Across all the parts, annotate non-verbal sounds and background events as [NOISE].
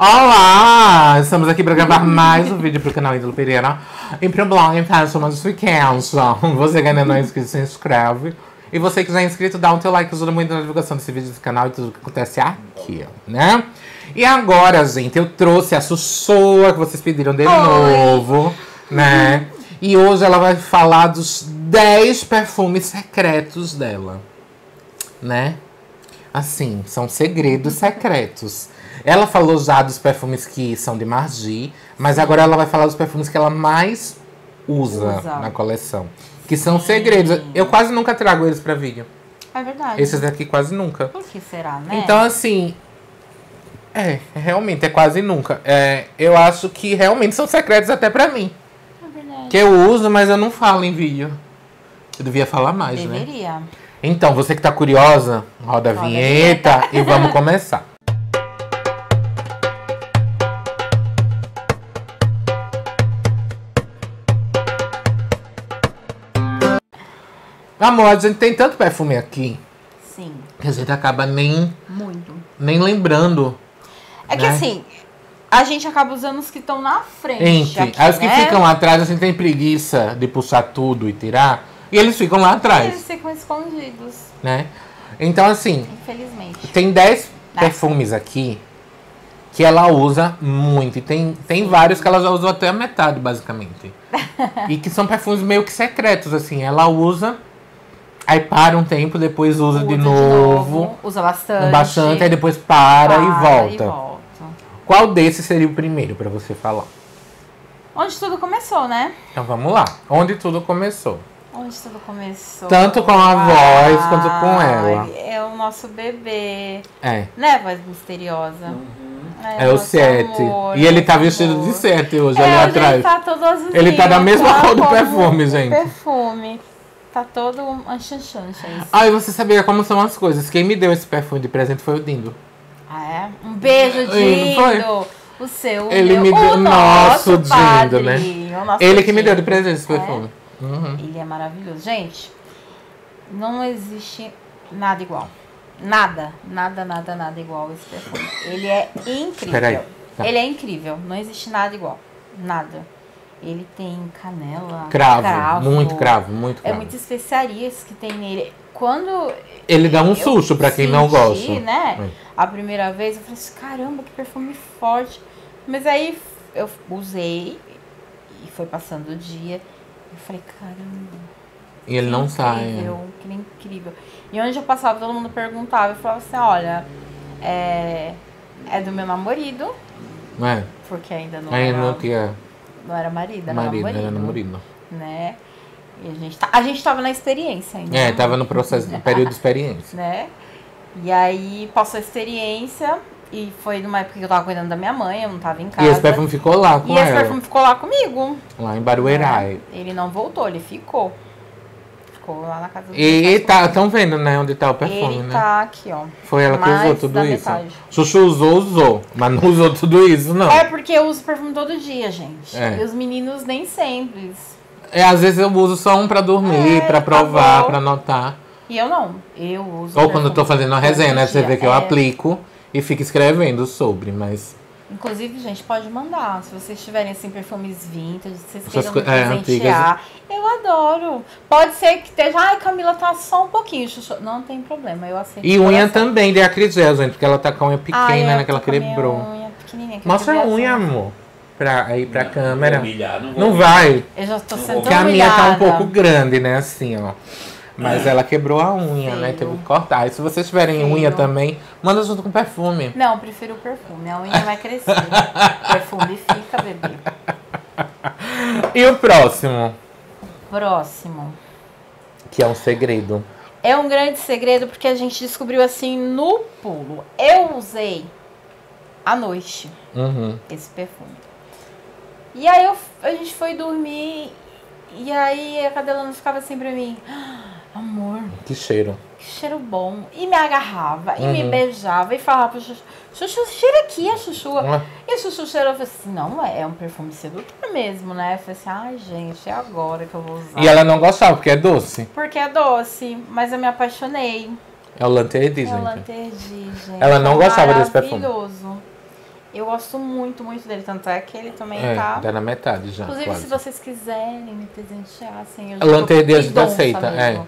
Olá! Estamos aqui para gravar mais um vídeo pro canal Ídolo Pereira e pro blog Fashion Weekends. Você que ainda não é inscrito, se inscreve. E você que já é inscrito, dá um teu like, ajuda muito na divulgação desse vídeo desse canal e tudo que acontece aqui, né? E agora, gente, eu trouxe a Sussoa que vocês pediram de Oi. novo, né? E hoje ela vai falar dos 10 perfumes secretos dela, né? Assim, são segredos secretos. Ela falou já dos perfumes que são de Margi, mas agora ela vai falar dos perfumes que ela mais usa, Usa. na coleção. Que são segredos. Eu quase nunca trago eles pra vídeo. É verdade. Esses daqui quase nunca. Por que será, né? Então, assim. É, realmente, é quase nunca. É, eu acho que realmente são secretos até pra mim. É verdade. Que eu uso, mas eu não falo em vídeo. Eu devia falar mais, né? Deveria. Então, você que tá curiosa, roda a Roda a vinheta e vamos começar. Amor, a gente tem tanto perfume aqui Sim. que a gente acaba nem, Muito. nem lembrando. É que Né? assim, a gente acaba usando os que estão na frente. Aqui, as que né? ficam lá atrás, a gente tem preguiça de puxar tudo e tirar. E eles ficam lá atrás, Eles ficam escondidos, né? Então, assim, infelizmente. Tem 10 Ah. perfumes aqui que ela usa muito. E tem, tem vários que ela já usou até a metade, basicamente. [LAUGHS] e que são perfumes meio que secretos, assim. Ela usa, aí para um tempo, depois usa, Usa de, novo, Usa bastante. bastante, aí depois para, e Para volta. E volta. Qual desses seria o primeiro pra você falar? Onde tudo começou, né? Então vamos lá. Onde tudo começou? Onde tudo começou. Tanto com a voz quanto com ela. É o nosso bebê. É. Né, voz misteriosa? É o nosso 7. amor, E ele tá vestido amor. de 7 hoje, É, ali hoje atrás. Ele tá todo azulzinho, Ele tá da mesma tá cor do perfume, gente. Perfume. Tá todo anchanchante. Ah, e você sabia como são as coisas? Quem me deu esse perfume de presente foi o Dindo. Ah, é? Um beijo? Dindo. O seu, Ele meu, me deu- o nosso nosso Dindo, né? o nosso Ele que me deu de Dindo. presente esse É? perfume. Uhum. Ele é maravilhoso. Gente, não existe nada igual. Nada, nada, nada, nada igual esse perfume. Ele é incrível. Peraí, tá. Ele é incrível. Não existe nada igual. Nada. Ele tem canela. Cravo, muito cravo, muito É cravo. muitas especiarias que tem nele. Quando. Ele dá um susto pra quem não gosta. né? É. A primeira vez eu falei assim, caramba, que perfume forte. Mas aí eu usei e foi passando o dia. Eu falei, caramba. E ele não sai. incrível, Que incrível. E onde eu passava, todo mundo perguntava. Eu falava assim, olha, é, é do meu namorado, é? porque ainda não, era, não tinha não era marido, era marido, era namorado. Né? E a gente, tá- a gente tava na experiência ainda. É, né? tava no processo, no período de experiência. né? E aí passou a experiência e foi numa época que eu tava cuidando da minha mãe, eu não tava em casa. E esse perfume ficou lá com E esse ela. perfume ficou lá comigo. Lá em Baruerai. Ele não voltou, ele ficou. Ficou lá na casa do E tá, tão vendo, né, onde tá o perfume, Ele né? tá aqui, ó. Foi ela que mais usou tudo da isso. metade. Chuchu usou, usou. Mas não [LAUGHS] usou tudo isso, não. É porque eu uso perfume todo dia, gente. É. E os meninos nem sempre. É, às vezes eu uso só um pra dormir, É, pra tá provar, bom. pra anotar. E eu não. Eu uso. Ou quando eu tô perfume fazendo uma todo resenha, né? Você dia. vê que eu É. aplico e fico escrevendo sobre, mas. Inclusive, gente, pode mandar. Se vocês tiverem assim perfumes vintage, se vocês Essas queiram co- me é, presentear. Eu adoro. Pode ser que esteja. Ai, Camila, tá só um pouquinho, Chuchu. Não tem problema, eu aceito. E unha coração. também de acrigel, gente, porque ela tá com a unha pequena, Ai, né? Que ela quebrou. unha pequenininha, que Mostra a unha, as unhas. amor. Pra, aí pra Não, câmera. Humilhar, não, vou Não humilhar. vai. Eu já tô sendo. Porque a minha tá um pouco grande, né? Assim, ó. Mas ela quebrou a unha, né? Feio. Teve que cortar. E se vocês tiverem Feio. unha também, manda junto com perfume. Não, eu prefiro o perfume. A unha vai crescer. o [LAUGHS] perfume fica, bebê. E o próximo, Próximo. que é um segredo. É um grande segredo porque a gente descobriu assim no pulo. Eu usei à noite Uhum. esse perfume. E aí eu, a gente foi dormir e aí a Cadelana ficava assim pra mim, "Ah, amor, Que cheiro. que cheiro bom. E me agarrava, e me Uhum. beijava, e falava pro Chuchu, Chuchu, cheira aqui, a Chuchu. Ué. E o Chuchu falei assim, não, é, é um perfume sedutor mesmo, né? Eu falei assim, ai gente, é agora que eu vou usar. E ela não gostava, porque é doce. Porque é doce, mas eu me apaixonei. É o Lanterdi, É o gente. Lanterdi, gente. Ela não gostava desse perfume. Maravilhoso. Eu gosto muito, muito dele. Tanto é que ele também É, tá. tá na metade já. Inclusive, quase. se vocês quiserem me presentear, assim, eu já Lanterna tô a gente pidonça aceita, é.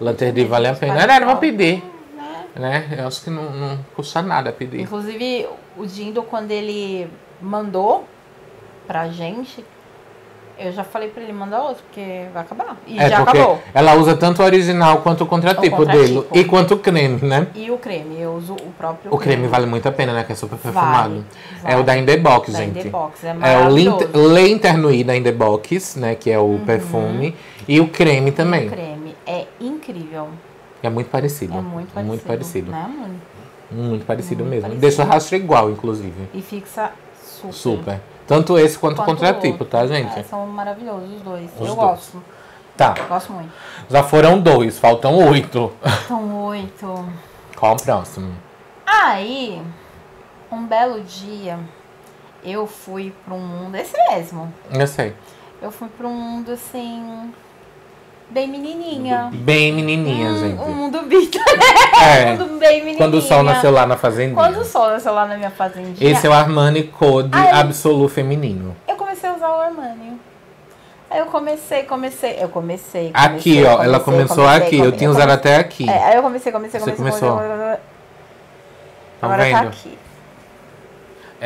Lanterna vale a pena. Era, falta, pedir. né? Né? Eu acho que não, não custa nada pedir. Inclusive, o Dindo, quando ele mandou pra gente, eu já falei pra ele mandar outro, porque vai acabar. E É, já acabou. ela usa tanto o original quanto o contratipo, O contratipo. dele. E quanto o creme, né? E o creme, eu uso o próprio O creme vale muito a pena, né? Que é super perfumado. Vale, É o da Indebox, Da gente. Indebox, é É o Lanternui da Indebox, né? Que é o perfume. E o creme também. O creme é incrível. É muito parecido. É muito parecido. Muito parecido. Né? Muito parecido Muito mesmo. parecido. Deixa o rastro igual, inclusive. E fixa super. Super. Tanto esse quanto, o Quanto contratipo, outro. tá, gente? É, são maravilhosos os dois. Os eu dois. gosto. Tá. Gosto muito. Já foram dois, faltam oito. São [LAUGHS] oito. Qual o próximo? Aí, um belo dia, eu fui pra um mundo, esse mesmo. Eu sei. Eu fui pra um mundo assim. Bem menininha. Bem menininha, um, gente. um mundo bita. [LAUGHS] É. um mundo bem menininha. Quando o sol nasceu lá na fazendinha. Quando o sol nasceu lá na minha fazendinha. Esse é o Armani Code Ai. Absolu Feminino. Eu comecei a usar o Armani. Aí eu comecei, comecei, eu comecei. Aqui, comecei, ó. ela comecei, começou comecei, aqui. Eu tinha usado até aqui. É, aí eu comecei, comecei, Você comecei. começou. comecei, comecei, Tá Agora tá aqui.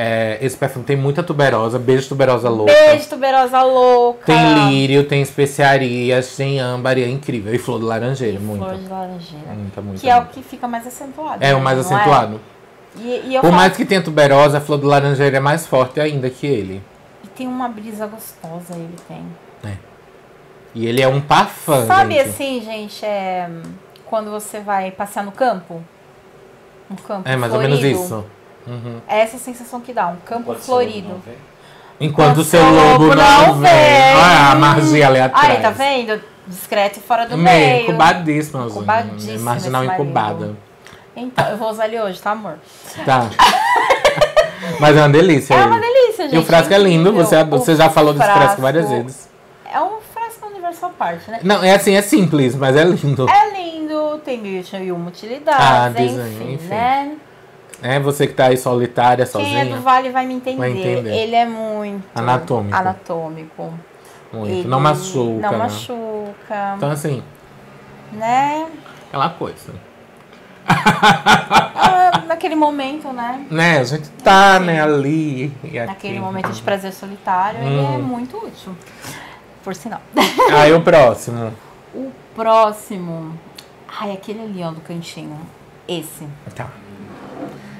É, esse perfume tem muita tuberosa. Beijo tuberosa louca. Beijo, tuberosa louca. Tem lírio, tem especiarias, tem âmbar, e é incrível. E flor de laranjeira, muito. Flor de laranjeira. Muita, muita. Que é o muita. que fica mais acentuado. É o né? mais Não acentuado. E, e eu Por mais que tenha tuberosa, a flor de laranjeira é mais forte ainda que ele. E tem uma brisa gostosa, ele tem. E ele é um parfum, Sabe gente. assim, gente, é quando você vai passear no campo? Um campo É mais ou florido. menos isso. Uhum. É essa sensação que dá, um campo florido. Enquanto o seu lobo lobo não vem. vem. Olha a margia ali atrás. Aí, tá vendo? Discreto e fora do Meio, meio. incubadíssima. Incubadíssima Marginal incubada. Então, eu vou usar ele hoje, tá, amor? Tá. Mas é uma delícia. É ele. uma delícia, gente. E o frasco é lindo, você, você já falou desse frasco várias vezes. É um frasco universal parte, né? Não, é assim, é simples, mas é lindo. É lindo, tem mil e uma Ah, utilidades, desenho, enfim, enfim. né? É você que tá aí solitária, Quem é sozinha. do Vale vai me entender. Vai entender. Ele é muito Anatômico. anatômico. Muito. Ele Não machuca. Não né? machuca, Então, assim, né? aquela coisa. Ah, naquele momento, né? Né, a gente tá, né, ali. E aqui. Naquele momento de prazer solitário, ele é Hum. muito útil. Por sinal. Aí o próximo. O próximo. Ai, aquele ali, ó, do cantinho. Esse. Tá.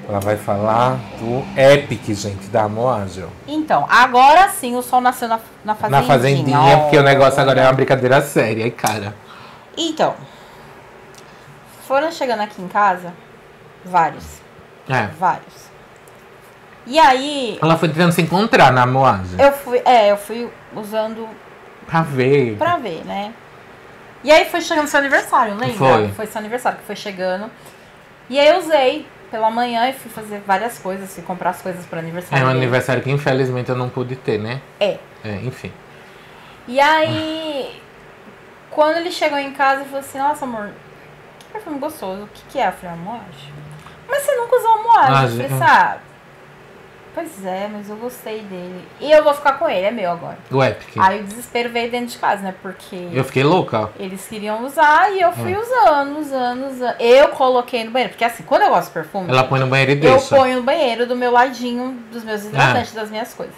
Ela vai falar do Epic, gente, da Moagel. Então, agora sim o sol nasceu na, na fazendinha. Na fazendinha, porque o negócio agora é uma brincadeira séria, aí, cara. Então, foram chegando aqui em casa vários. É. Vários. E aí, Ela foi tentando se encontrar na Moagel. eu fui, é, eu fui usando Pra ver. pra ver, né? E aí foi chegando seu aniversário, lembra? Foi. Foi seu aniversário que foi chegando. E aí eu usei pela manhã e fui fazer várias coisas, fui comprar as coisas para É aniversário. um dele. aniversário que infelizmente eu não pude ter, né? É. É, enfim. E aí, quando ele chegou em casa, ele falou assim, nossa amor, que perfume gostoso, o que, que é? Eu falei, moagem. Mas você nunca usou moagem? Ah, Eu falei, gente. Pois é, mas eu gostei dele. E eu vou ficar com ele, é meu agora. O Epic. Aí o desespero veio dentro de casa, né? Porque Eu fiquei louca, eles queriam usar e eu fui Hum. usando, usando, usando. Eu coloquei no banheiro, porque assim, quando eu gosto de perfume, Ela põe no banheiro e eu deixa. ponho no banheiro do meu ladinho dos meus Ah. hidratantes, das minhas coisas.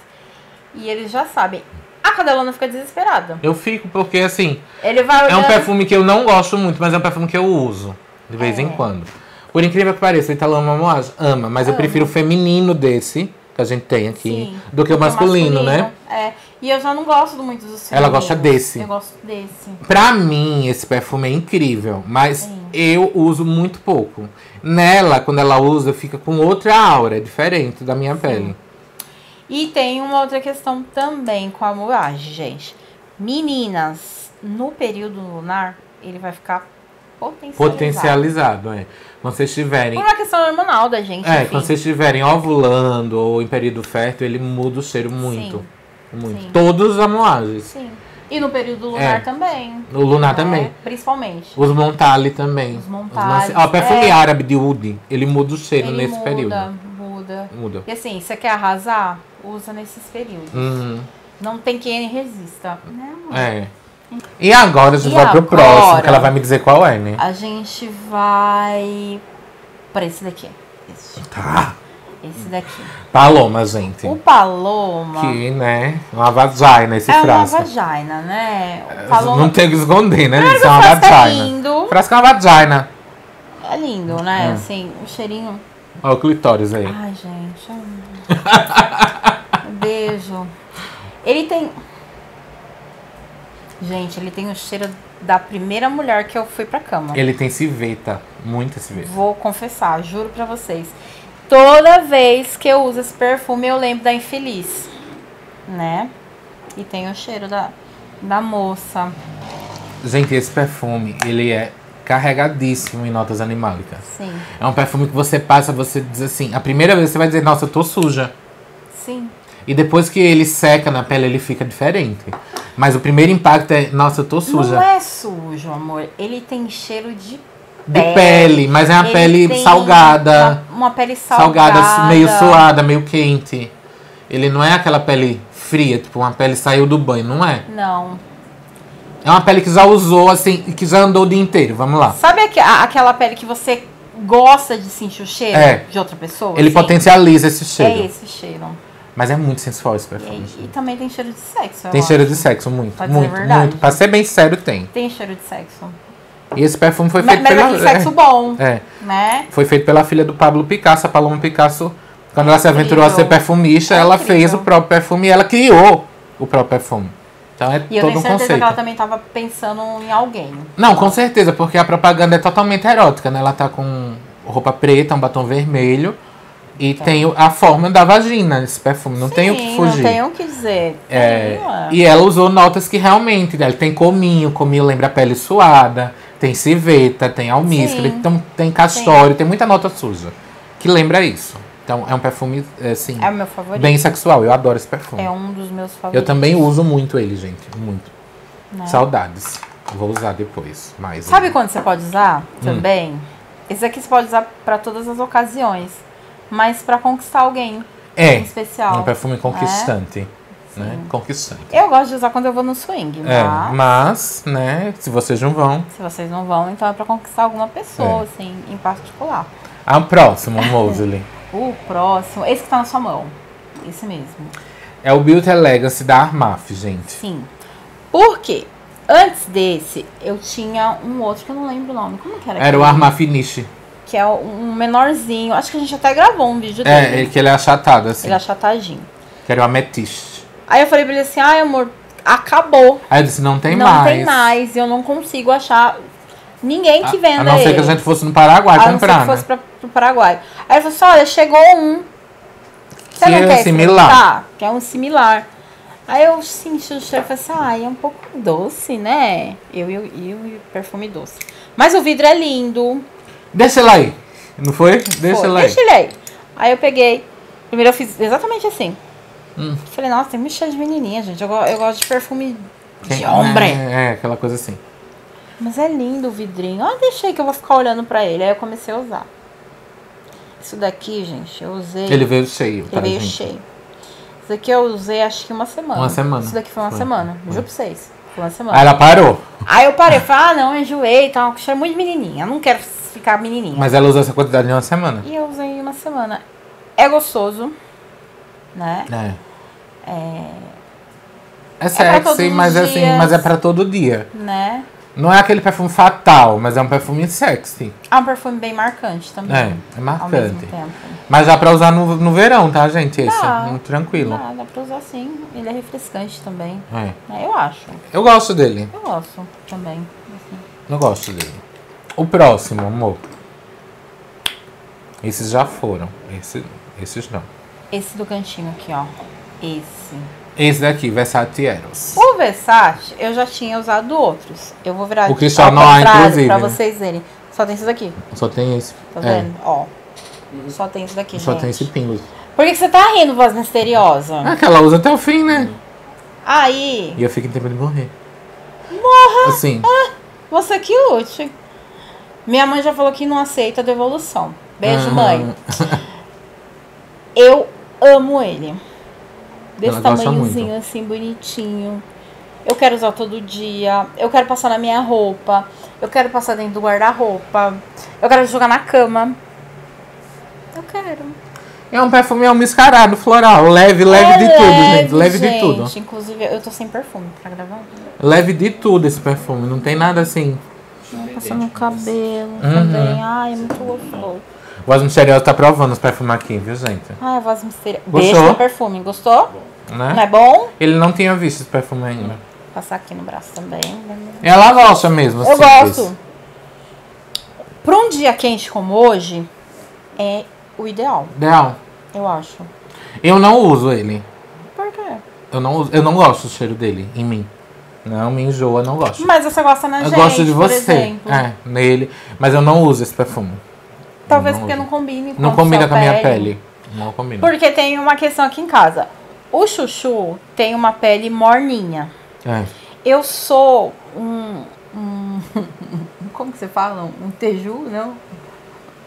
E eles já sabem. A cadelona fica desesperada. Eu fico porque, assim, Ele vai é olhando. um perfume que eu não gosto muito, mas é um perfume que eu uso. De vez É. em quando. Por incrível que pareça, o Italo ama. Ama, mas eu prefiro o feminino desse, que a gente tem aqui, Sim, do que o masculino, né? É. E eu já não gosto muito dos Ela gosta desse. Eu gosto desse. Pra mim, esse perfume é incrível, mas Sim. eu uso muito pouco. Nela, quando ela usa, fica com outra aura, é diferente da minha pele. E tem uma outra questão também com a moagem, gente. Meninas, no período lunar, ele vai ficar potencializado. Potencializado, é. Quando vocês estiverem. Por uma questão hormonal da gente, É, enfim. quando vocês estiverem ovulando ou em período fértil, ele muda o cheiro muito. Sim. Muito. Sim. Todos os amoagens. Sim. E no período lunar É. também. O lunar né? também. Principalmente. Os Montali também. Os Montali, Ó, perfume é. árabe de Woody, ele muda o cheiro Ele nesse muda, período. muda. muda. Muda. E assim, você quer arrasar? Usa nesses períodos. Uhum. Não tem quem resista. Né, amor? É. E agora a gente E vai pro agora? próximo, que ela vai me dizer qual é, né? A gente vai para esse daqui. Esse, Tá. esse daqui. Paloma, gente. O Paloma Que, né? Uma vagina esse é uma frasco. vagina, né? O Paloma Não tem o que esconder, né? Isso é o uma frasco é lindo. Frasco é uma vagina. é lindo, né? Hum. Assim, o cheirinho. Olha o clitóris aí. Ai, gente. [LAUGHS] Um beijo. Ele tem. Gente, ele tem o cheiro da primeira mulher que eu fui pra cama. Ele tem civeta. Muita civeta. Vou confessar, juro pra vocês. Toda vez que eu uso esse perfume, eu lembro da infeliz. Né? E tem o cheiro da, da moça. Gente, esse perfume, ele é carregadíssimo em notas animálicas. Sim, É um perfume que você passa, você diz assim, a primeira vez você vai dizer, nossa, eu tô suja. sim. E depois que ele seca na pele, ele fica diferente. Mas o primeiro impacto é, nossa, eu tô suja. Não é sujo, amor. Ele tem cheiro de De pele, mas é uma Ele pele salgada. Uma, uma pele salgada. Salgada, meio suada, meio quente. Ele não é aquela pele fria, tipo, uma pele saiu do banho, não é? Não. É uma pele que já usou, assim, que já andou o dia inteiro, vamos lá. Sabe aque- a- aquela pele que você gosta de sentir o cheiro É. de outra pessoa? Ele assim? potencializa esse cheiro. É esse cheiro. Mas é muito sensual esse E, perfume. e também tem cheiro de sexo. eu Tem acho. cheiro de sexo, muito, Pode muito, verdade. muito. Pra ser bem sério, tem. Tem cheiro de sexo. E esse perfume foi Mas, feito mas pela. aquele sexo bom, é, é. né? Foi feito pela filha do Pablo Picasso, a Paloma Picasso. Quando ela se aventurou a ser perfumista, É ela incrível. fez o próprio perfume e ela criou o próprio perfume. Então é E eu todo tenho um certeza conceito. que ela também tava pensando em alguém. Não, com certeza, porque a propaganda é totalmente erótica, né? Ela tá com roupa preta, um batom vermelho e tem o- a forma da vagina nesse perfume. Não tem o que Sim, fugir. Não tem o que dizer. É, Tem, e ela usou notas que realmente, né, tem cominho, cominho lembra a pele suada, tem civeta, tem almíscara, Sim. então tem castório, tem muita nota suja que lembra isso. Então é um perfume, é, assim, É o meu favorito. bem sexual. Eu adoro esse perfume. É um dos meus Eu favoritos. também uso muito ele, gente, muito. né? Saudades. Vou usar depois, mais. Sabe quando você pode usar Hum. também? Esse aqui você pode usar pra todas as ocasiões. Mas pra conquistar alguém em É, especial. um perfume conquistante, né? Sim. Conquistante. Eu gosto de usar quando eu vou no swing, É, mas mas, né, se vocês não vão. se vocês não vão, então é pra conquistar alguma pessoa, É. assim, em particular. A próximo, Mosley. [LAUGHS] O próximo, esse que tá na sua mão. Esse mesmo. É o Beauty Elegance da Armaf, gente. Sim. Por quê? Antes desse, eu tinha um outro que eu não lembro o nome. Como que era? Era o aquele? Armaf Niche. Que é um menorzinho. Acho que a gente até gravou um vídeo É, dele. é que ele é achatado, assim. Ele é achatadinho. Que era o Amethyst. Aí eu falei pra ele assim, ai amor, acabou. Aí eu disse, não tem não mais. tem mais. Eu não consigo achar ninguém que venda a não ser ele. que a gente fosse no Paraguai a não ser comprar, que fosse né? pra, pro Paraguai. Aí ele falou assim, olha, chegou um. Você Que não é quer similar. experimentar? Que é um similar. Aí eu senti o cheiro e falei assim, ai, é um pouco doce, né? Eu, e o perfume doce. Mas o vidro é lindo. Deixa ele aí. Não foi? Deixa Foi, ele aí. Deixa ele aí. Aí eu peguei. Primeiro eu fiz exatamente assim. Hum. Falei, nossa, tem muito cheiro de menininha, gente. Eu, eu gosto de perfume Quem- de homem. É, é, aquela coisa assim. Mas é lindo o vidrinho. Ah, deixei que eu vou ficar olhando pra ele. Aí eu comecei a usar. Isso daqui, gente, eu usei. Ele veio cheio. Ele veio gente. cheio. Isso daqui eu usei acho que uma semana. Uma semana. Isso daqui foi uma Foi. semana. Foi. Juro pra vocês. Foi uma Aí semana. ela parou. Aí eu parei, falei, ah, não, enjoei e tal. Cheiro muito de menininha. Eu não quero ficar menininha. Mas ela usou essa quantidade em uma semana. E eu usei uma semana. É gostoso, né? É. É, É todos sexy, mas é assim, dias. mas é pra todo dia. né? Não é aquele perfume fatal, mas é um perfume sexy. É um perfume bem marcante também. É, é marcante. Mas dá pra usar no, no verão, tá, gente? Esse. Dá. Muito tranquilo. Dá, dá pra usar sim. Ele é refrescante também. É. né? Eu acho. Eu gosto dele. Eu gosto também. assim. Eu gosto dele. O próximo, amor. Esses já foram. Esse, esses não. Esse do cantinho aqui, ó. Esse. Esse daqui, Versace Eros. O Versace, eu já tinha usado outros. Eu vou virar O Christian Noir, contrário inclusive, pra né? vocês verem. Só tem esse daqui, Só tem esse. tá É, vendo? Ó. Só tem esse daqui, só gente. tem esse pingo. Por que, que você tá rindo, voz misteriosa? Ah, que ela usa até o fim, né? Aí, E eu fico em tempo de morrer. Morra! Assim. você que lute. Minha mãe já falou que não aceita devolução. Beijo, Uhum. mãe. [LAUGHS] Eu amo ele. Desse Ela tamanhozinho, assim, bonitinho. Eu quero usar todo dia. Eu quero passar na minha roupa. Eu quero passar dentro do guarda-roupa. Eu quero jogar na cama. Eu quero. É um perfume almiscarado, floral. Leve, leve É de tudo, gente. Leve de gente. tudo. Inclusive, eu tô sem perfume pra gravar. Leve de tudo esse perfume. Não tem nada assim. Passar no cabelo Uhum. também. Ai, é muito gostoso. Voz Misteriosa tá provando os perfumes aqui, viu, gente? Ai, a voz misteriosa. Gostou? Beijo no perfume. Gostou? Não Né? é bom? Ele não tinha visto esse perfume ainda. Passar aqui no braço também. Ela gosta mesmo, Eu simples. gosto. Pra um dia quente como hoje, é o ideal, Ideal. eu acho. Eu não uso ele. Por quê? Eu não, uso- eu não gosto do cheiro dele em mim. Não, me enjoa, não gosto. Mas você gosta na eu gente, gosto de você. É, nele. Mas eu não uso esse perfume. Talvez não porque uso. não combine com Não combina com a minha pele. Não combina. Porque tem uma questão aqui em casa. O chuchu tem uma pele morninha. É. Eu sou um. um [LAUGHS] como que você fala? Um teju, não?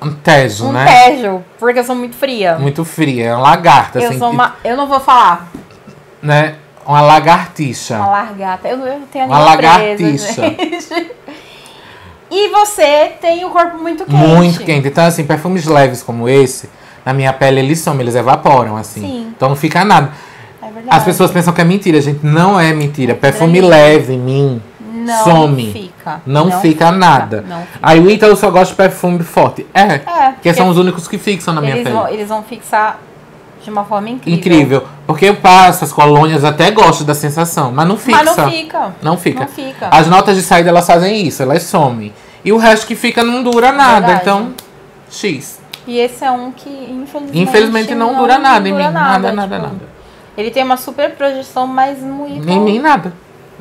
Um tejo, Um né? tejo, porque eu sou muito fria. Muito fria. É uma lagarta, eu assim. sou uma. Eu não vou falar. Né? Uma lagartixa. Uma largata. Eu, eu tenho a Uma presa, lagartixa. gente. [LAUGHS] E você tem o corpo muito quente. Muito quente. Então, assim, perfumes leves como esse, na minha pele eles somem, eles evaporam, assim. Sim. Então não fica nada. Verdade. As pessoas pensam que é mentira, gente. Não é mentira. Perfume leve em mim não some. Fica. Não, fica nada. Não fica. Aí o Ítalo só gosta de perfume forte. É. É, porque porque são os únicos que fixam na minha pele. vão, eles vão fixar de uma forma incrível. Incrível. Porque eu passo as colônias, até gosto da sensação, mas não fixa. Mas não fica. Não fica. Não fica. As notas de saída elas fazem isso, elas somem. E o resto que fica não dura nada. Verdade. Então, X. E esse é um que, infelizmente, Infelizmente não dura nada em mim. Nada, nada, tipo, nada. Ele tem uma super projeção, mas muito... Em mim, nada.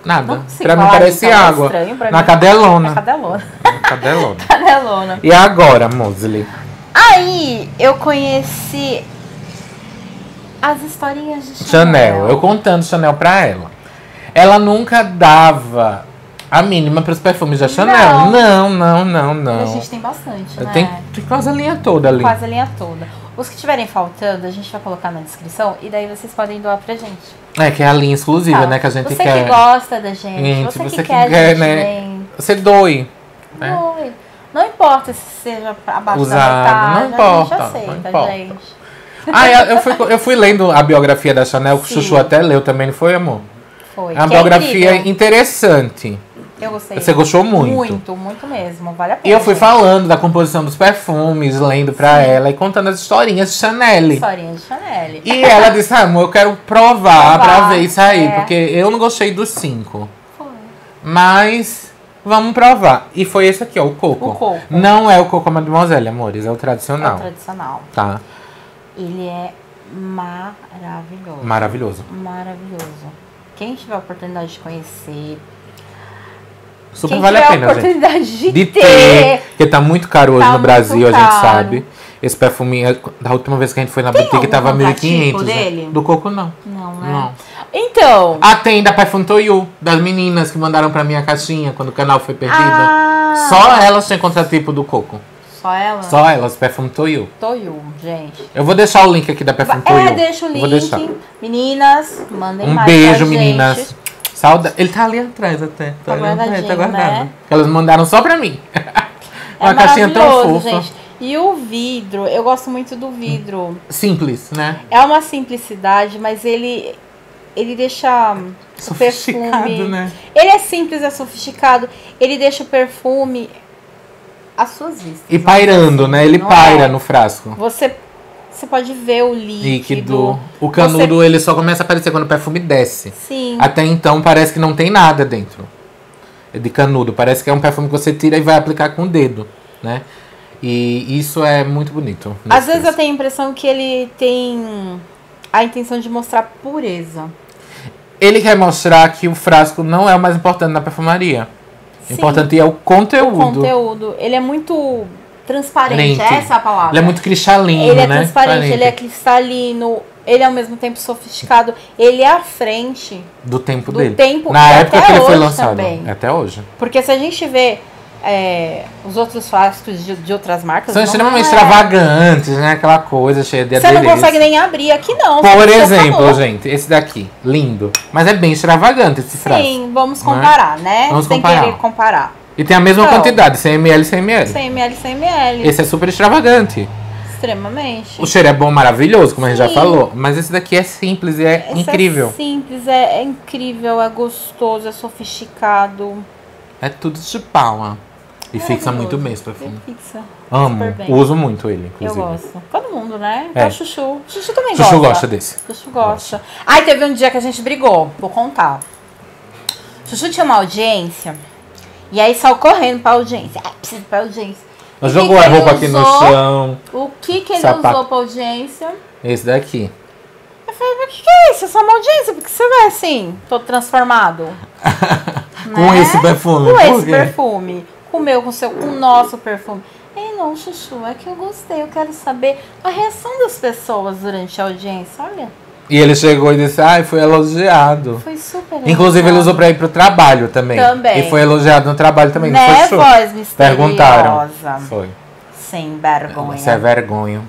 Nada. Não pra mim parece é água. estranho pra Na mim. cadelona. É cadelona. Na cadelona. [LAUGHS] Cadelona. E agora, Mosley? Aí, eu conheci as historinhas de Chanel. Chanel. Eu contando Chanel pra ela. Ela nunca dava a mínima pros perfumes da Chanel. Não, não, não, A não. gente tem bastante, né? Tem, tem quase a linha toda ali. Quase a linha toda. Os que estiverem faltando, a gente vai colocar na descrição e daí vocês podem doar pra gente. É, que é a linha exclusiva, Tá? né? Que a gente você quer. que gosta da gente, Gente, você, você que que quer, né? bem. Você doe. né? Doe. Não importa se seja abaixo Usado, da não metade, importa, a não gente aceita, importa. gente. Ah, eu fui, eu fui lendo a biografia da Chanel, que o. Chuchu até leu também, não foi, amor? Foi. É uma Que biografia incrível. interessante. Eu gostei. Você gostou muito? Muito, muito mesmo. Vale a E pena. eu fui falando da composição dos perfumes, lendo pra ela e contando as historinhas de Chanel. Historinha de Chanel. E ela disse, ah, amor, eu quero provar, Provar, pra ver isso aí, é. porque eu não gostei dos cinco. Foi. Mas vamos provar. E foi esse aqui, ó, o coco. O coco. Não é o coco mademoiselle, amores, é o É tradicional. o tradicional. Tá? Ele é maravilhoso. Maravilhoso. Maravilhoso. Quem tiver a oportunidade de conhecer. Super quem vale tiver a pena, gente. oportunidade de, De ter. ter, porque tá muito caro hoje Tá no Brasil, a muito gente caro. sabe. Esse perfume, da última vez que a gente foi na Tem boutique, tava algum 1.500. tipo né? Do coco, não. Não, né? Não. Então. Ah, tem da Perfume To You, das meninas que mandaram pra mim a caixinha quando o canal foi perdido. Ah, Só elas têm contratipo do coco. Só ela? Só elas, Perfume To You. Toyu, gente. Eu vou deixar o link aqui da Perfume To You. É, deixa o link. deixar. Meninas, mandem Um mais beijo, pra gente. Saudade. Ele tá ali atrás até. Tá ali guardadinho, atrás, tá guardado. né? Elas mandaram só pra mim. [LAUGHS] É Uma caixinha tão fofa. gente. E o vidro, eu gosto muito do vidro. Simples, né? É uma simplicidade, mas ele ele deixa o Sofisticado, perfume. né? Ele é simples, é sofisticado. Ele deixa o perfume às suas vistas. E pairando, assim, né? Ele não paira é? no frasco. Você você pode ver o líquido. Líquido. O canudo, ele só começa a aparecer quando o perfume desce. Sim. Até então parece que não tem nada dentro. É de canudo. Parece que é um perfume que você tira e vai aplicar com o dedo, né? E isso é muito bonito. Às vezes eu tenho a impressão que ele tem a intenção de mostrar pureza. Ele quer mostrar que o frasco não é o mais importante na perfumaria. O Sim. importante é o conteúdo. O conteúdo. Ele é muito transparente, Transparente. essa é a palavra. Ele é muito cristalino, Ele é né? transparente, ele é cristalino, ele é ao mesmo tempo sofisticado, ele é à frente. Do tempo do dele. tempo Na época que ele foi lançado. também. Até hoje. Porque se a gente vê é, os outros frascos de, de outras marcas. São extremamente é. extravagantes, né? Aquela coisa cheia de Você não consegue nem abrir aqui, não. Por exemplo, gente, esse daqui, lindo. Mas é bem extravagante esse frasco. Sim, vamos Não é? comparar, né? Vamos Sem comparar. querer comparar. E tem a mesma Então. quantidade, 100 ml, 100 ml. 100 ml, 100 ml. Esse é super extravagante. Extremamente. O cheiro é bom, maravilhoso, como a gente já Sim. falou. Mas esse daqui é simples e é Esse incrível. É simples, é, é incrível, é gostoso, é sofisticado. É tudo de palma. E fixa muito bem esse perfume. Fixa. Amo. Uso muito ele, Eu inclusive. gosto. Todo mundo, né? É. Chuchu. Chuchu também Chuchu gosta. gosta desse. Chuchu gosta. Ai, teve um dia que a gente brigou. Vou contar. Chuchu tinha uma audiência. E aí saiu correndo pra audiência. Ai, preciso ir pra audiência. Que jogou a roupa aqui no chão. O que que ele Sapato. usou pra audiência? Esse daqui. Eu falei, mas o que, que é isso? É só uma audiência. Por que você vai assim, todo transformado? [LAUGHS] Com Né? esse perfume. Com esse perfume. Com o meu, com o seu, com o nosso perfume. Ei, não, Chuchu, é que eu gostei. Eu quero saber a reação das pessoas durante a audiência. Olha, E ele chegou e disse, ai, foi elogiado. foi super Inclusive, ele legal. usou pra ir pro trabalho também. Também. E foi elogiado no trabalho também. não Né, foi show? voz misteriosa. Perguntaram. Foi. Sem vergonha. Isso é vergonho.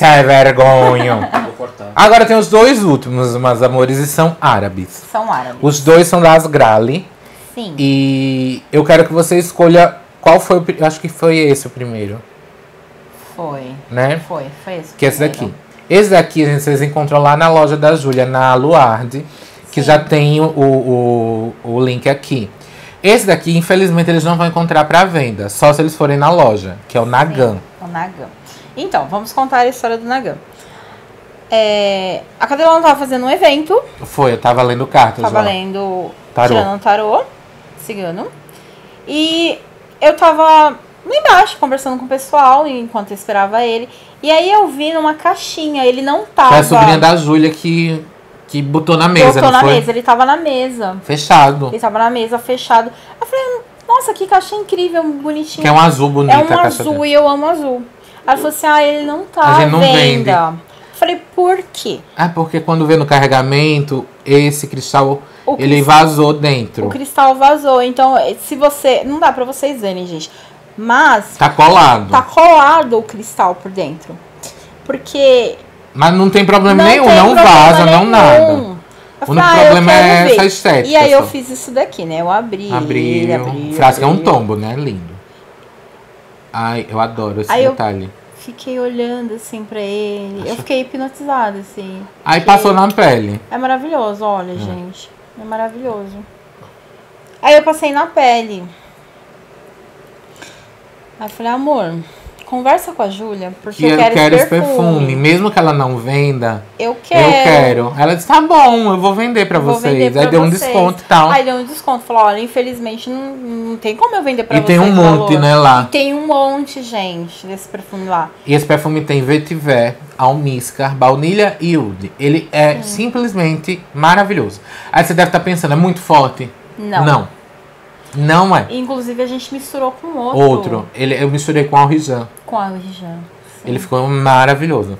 É vergonho. [LAUGHS] Vou cortar. Agora tem os dois últimos, meus amores, e são árabes. São árabes. Os dois são das Grali. Sim. E eu quero que você escolha qual foi o. Acho que foi esse o primeiro, Foi. né? Foi, foi esse. Que é esse daqui. Esse daqui, gente, vocês encontram lá na loja da Júlia, na Luard, que Sim. já tem o, o, o link aqui. Esse daqui, infelizmente, eles não vão encontrar pra venda, só se eles forem na loja, que é o Nagam. O Nagam. Então, vamos contar a história do Nagam. É, a Cadelona tava fazendo um evento, Foi, eu tava lendo cartas tava lá. lendo, Tarô. tirando um tarô, cigano. E eu tava embaixo, conversando com o pessoal, enquanto eu esperava ele. E aí eu vi numa caixinha, ele não tava... Foi a sobrinha da Júlia que, que botou na mesa, botou na foi? mesa, ele tava na mesa. Fechado. Ele tava na mesa, fechado. Eu falei, nossa, que caixa incrível, bonitinho. Que é um azul bonito É um azul dela. e eu amo azul. Ela falou assim: ah, ele não tá à não venda. Eu falei, por quê? É porque quando vê no carregamento, esse cristal, O ele cris- vazou dentro. O cristal vazou. Então, se você. Não dá pra vocês verem, gente. Mas Tá colado. tá colado o cristal por dentro. Porque. Mas não tem problema não nenhum, tem não problema vaza, não nenhum. nada. Eu O único ah, eu problema é ver. essa estética. E aí eu só. fiz isso daqui, né? Eu abri. Abriu. ele abriu, Frasco é um tombo, né? Lindo. Ai, eu adoro esse Aí eu- detalhe. Fiquei olhando assim pra ele. Eu fiquei hipnotizada, assim. Aí Fiquei- passou na pele. É maravilhoso, olha, gente. É maravilhoso. Aí eu passei na pele. Aí eu falei, amor, conversa com a Júlia, porque Que eu eu quero, quero esse perfume. perfume. Mesmo que ela não venda, Eu quero. eu quero. Ela disse, tá bom, eu vou vender pra Vou vocês. vender pra Aí deu um vocês. desconto e tal. Aí deu um desconto. Falou, olha, infelizmente não, não tem como eu vender pra e vocês. tem um monte, valor. né, lá. Tem um monte, gente, desse perfume lá. E esse perfume tem vetiver, almíscar, baunilha e oud. Ele é simplesmente maravilhoso. Aí você deve estar pensando, é muito forte? Não. Não. Não é. Inclusive, a gente misturou com outro. Outro. Ele, eu misturei com alrijan. Com a Rijan. Ele ficou maravilhoso.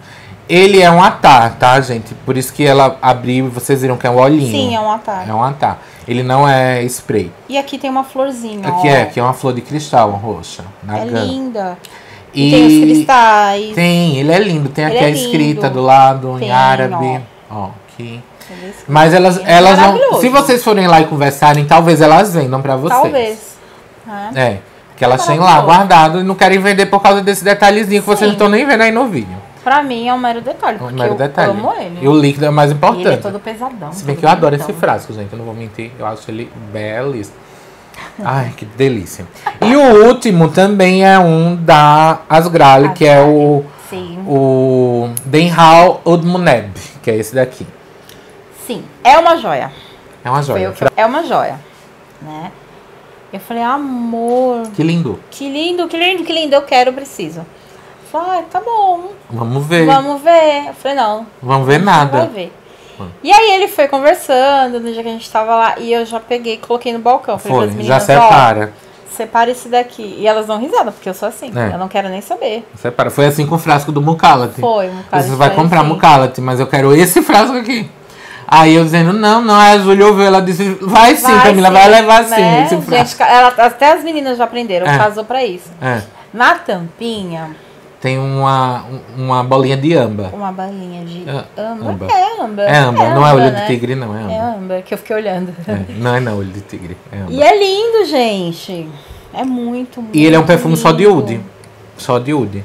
Ele é um atar, tá, gente? Por isso que ela abriu e vocês viram que é um olhinho. Sim, é um atalho. É um atar. Ele não é spray. E aqui tem uma florzinha, Aqui ó. é, aqui é uma flor de cristal roxa. Na É gana. linda. E, tem os cristais. Tem, ele é lindo. Tem Ele aqui é a escrita do lado, Tem, em árabe. Ó, aqui. Mas elas, é elas não. Se vocês forem lá e conversarem, talvez elas vendam pra vocês. Talvez. né? É. Que elas têm lá guardado e não querem vender por causa desse detalhezinho que vocês Sim. não estão nem vendo aí no vídeo. Pra mim é um mero detalhe, É um mero eu detalhe. amo ele. E o líquido é o mais E importante. ele é todo pesadão. Se bem que eu adoro esse frasco, gente. Eu não vou mentir. Eu acho ele belíssimo. Ai, que delícia. E o último também é um da Asgrale, que é o, Sim, o Denhal Udmuneb, que é esse daqui. Sim. É uma joia. É uma joia. eu- É uma joia. Né? Eu falei, amor, Que lindo. que lindo, que lindo, que lindo. Eu quero, eu preciso. Falei, ah, tá bom. Vamos ver. Vamos ver. Eu falei, não. Vamos ver nada. vai ver. E aí ele foi conversando no dia que a gente tava lá e eu já peguei e coloquei no balcão. Falei Foi, já meninas, ó, separa. separa esse daqui. E elas dão risada, porque eu sou assim. É. Eu não quero nem saber. Separa. Foi assim com o frasco do Mucalat. Foi, Você vai comprar assim. Mas eu quero esse frasco aqui. Aí eu dizendo, não, não, aí a Júlia ouviu, ela disse, vai sim, Camila, vai levar sim. né? prato. Gente, ela- até as meninas já aprenderam, É. casou pra isso. É, Na tampinha, tem uma, um- uma bolinha de amba. uma balinha de É, âmbar. âmbar. É âmbar. É não é âmbar, olho né? de tigre, não, é É amba. âmbar, que eu fiquei olhando. É, não é não, olho de tigre, é. E é lindo, gente. É muito, muito E ele é um perfume só de lindo. Oud. Só de Oud.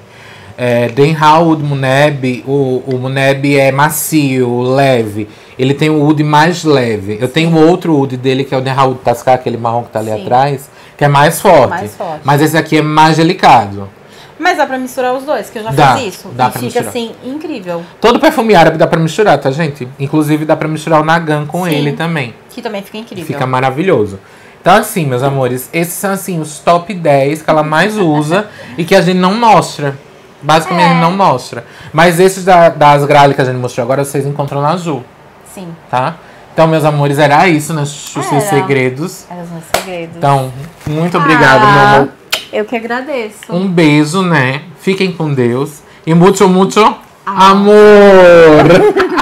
É, Den Oud Muneb, o, o Muneb é macio, leve. Ele tem o Oud mais leve. Eu tenho outro Oud dele, que é o Den Oud Tascar, aquele marrom que tá ali Sim. atrás, que é mais forte. Mais forte. Mas esse aqui é mais delicado. Mas dá pra misturar os dois, que eu já Dá, fiz isso. dá e pra fica misturar. assim, incrível. Todo perfume árabe dá pra misturar, tá, gente? Inclusive dá pra misturar o Nagan com Sim. ele também. Que também fica incrível. Fica maravilhoso. Então, assim, meus amores, esses são assim os top 10 que ela mais usa [LAUGHS] e que a gente não mostra. Basicamente, É. não mostra. Mas esses da- das gralhas que a gente mostrou agora, vocês encontram na Azul, Sim, tá? Então, meus amores, era isso, né? Os seus Era. segredos. eram os meus segredos. Então, muito obrigado, meu Ah, amor. Eu que agradeço. Um beijo, né? Fiquem com Deus. E muito, muito amor! [LAUGHS]